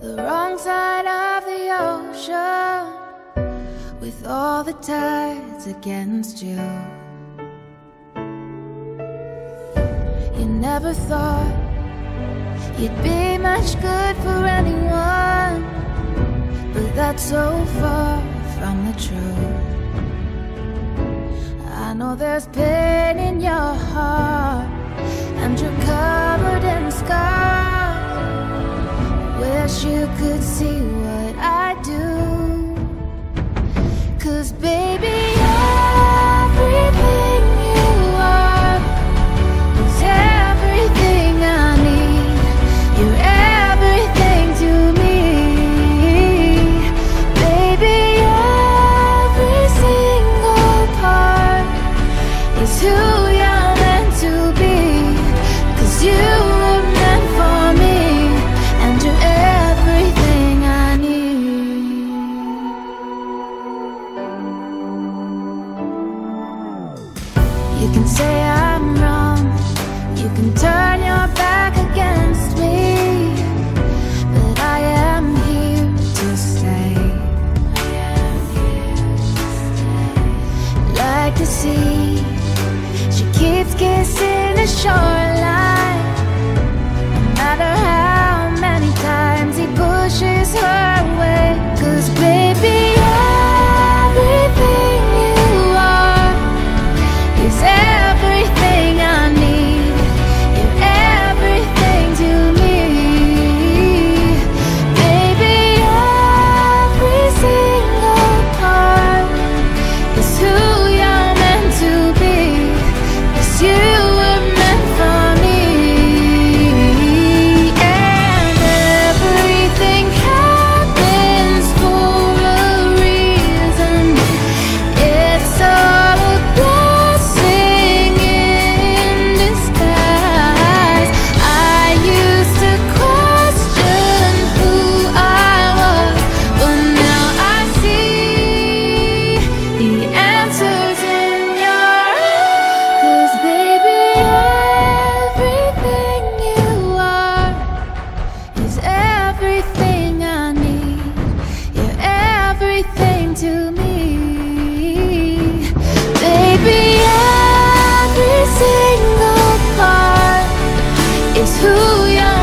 the wrong side of the ocean with all the tides against you. You never thought you'd be much good for anyone, but that's so far from the truth. I know there's pain in your heart, and you're can say I'm wrong, you can turn your back against me, but I am here to stay. Like the sea, she keeps kissing the shoreline. Too young.